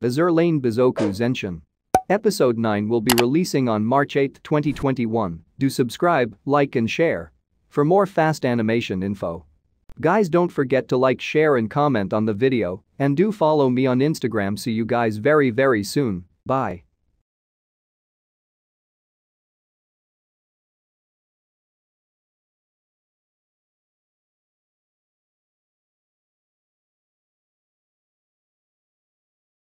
Azur Lane Bisoku Zenshin. Episode 9 will be releasing on March 8, 2021. Do subscribe, like and share. For more fast animation info. Guys don't forget to like share and comment on the video and do follow me on Instagram see you guys very very soon, bye.